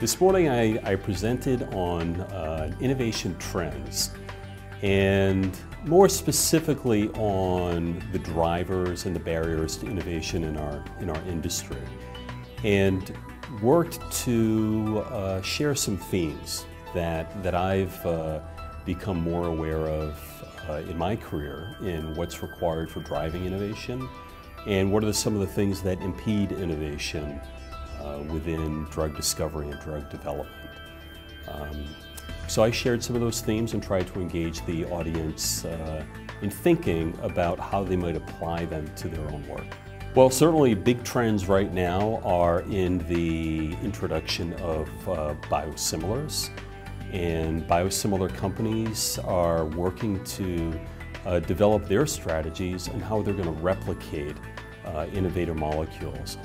This morning I, I presented on uh, innovation trends and more specifically on the drivers and the barriers to innovation in our, in our industry and worked to uh, share some themes that, that I've uh, become more aware of uh, in my career in what's required for driving innovation and what are the, some of the things that impede innovation uh, within drug discovery and drug development. Um, so I shared some of those themes and tried to engage the audience uh, in thinking about how they might apply them to their own work. Well, certainly big trends right now are in the introduction of uh, biosimilars. And biosimilar companies are working to uh, develop their strategies and how they're going to replicate uh, innovator molecules.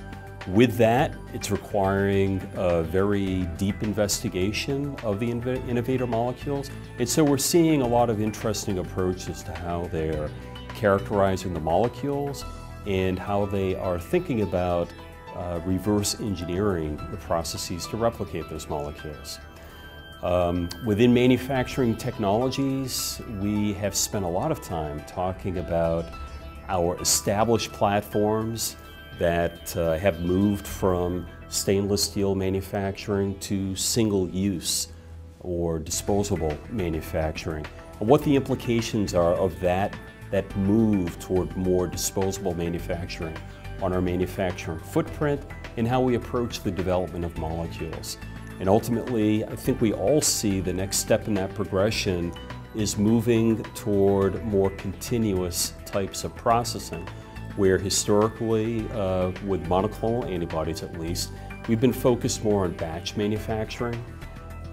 With that, it's requiring a very deep investigation of the innovator molecules. And so we're seeing a lot of interesting approaches to how they're characterizing the molecules and how they are thinking about uh, reverse engineering the processes to replicate those molecules. Um, within manufacturing technologies, we have spent a lot of time talking about our established platforms that uh, have moved from stainless steel manufacturing to single use or disposable manufacturing and what the implications are of that, that move toward more disposable manufacturing on our manufacturing footprint and how we approach the development of molecules. And ultimately, I think we all see the next step in that progression is moving toward more continuous types of processing where historically, uh, with monoclonal antibodies at least, we've been focused more on batch manufacturing.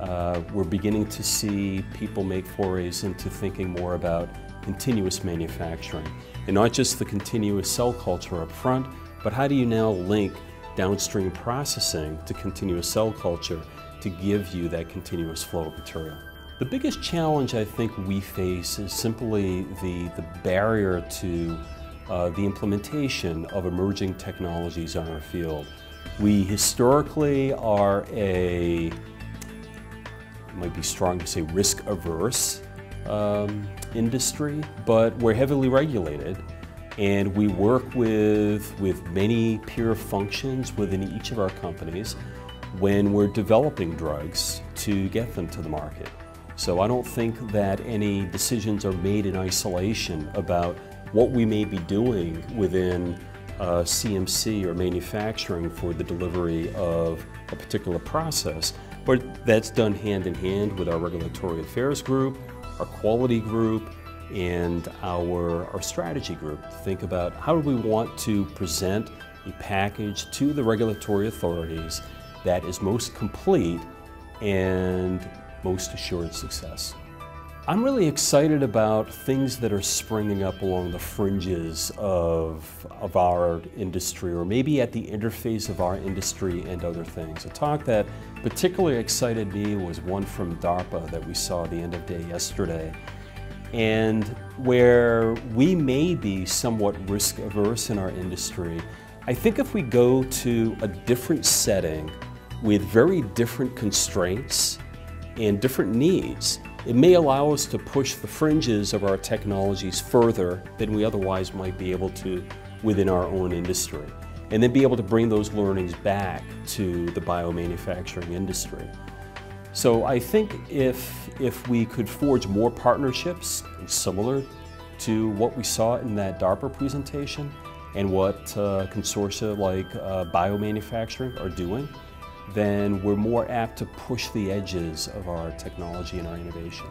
Uh, we're beginning to see people make forays into thinking more about continuous manufacturing. And not just the continuous cell culture up front, but how do you now link downstream processing to continuous cell culture to give you that continuous flow of material. The biggest challenge I think we face is simply the, the barrier to uh, the implementation of emerging technologies on our field. We historically are a, it might be strong to say risk averse um, industry, but we're heavily regulated and we work with, with many peer functions within each of our companies when we're developing drugs to get them to the market. So I don't think that any decisions are made in isolation about what we may be doing within uh, CMC or manufacturing for the delivery of a particular process, but that's done hand in hand with our regulatory affairs group, our quality group, and our, our strategy group. To think about how do we want to present a package to the regulatory authorities that is most complete and most assured success. I'm really excited about things that are springing up along the fringes of, of our industry or maybe at the interface of our industry and other things. A talk that particularly excited me was one from DARPA that we saw the end of day yesterday and where we may be somewhat risk averse in our industry. I think if we go to a different setting with very different constraints and different needs, it may allow us to push the fringes of our technologies further than we otherwise might be able to within our own industry, and then be able to bring those learnings back to the biomanufacturing industry. So I think if, if we could forge more partnerships similar to what we saw in that DARPA presentation and what uh, consortia like uh, biomanufacturing are doing, then we're more apt to push the edges of our technology and our innovation.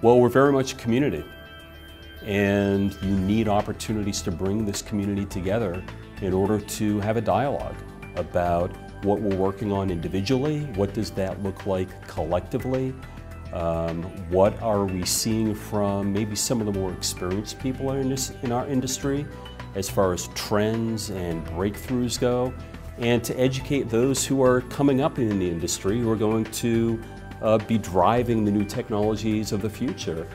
Well, we're very much a community, and you need opportunities to bring this community together in order to have a dialogue about what we're working on individually, what does that look like collectively, um, what are we seeing from maybe some of the more experienced people in, this, in our industry as far as trends and breakthroughs go, and to educate those who are coming up in the industry who are going to uh, be driving the new technologies of the future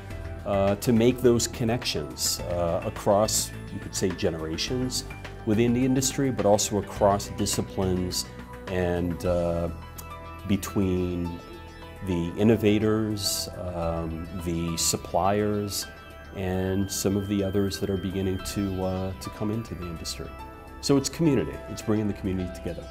uh, to make those connections uh, across, you could say, generations within the industry, but also across disciplines and uh, between the innovators, um, the suppliers, and some of the others that are beginning to, uh, to come into the industry. So it's community, it's bringing the community together.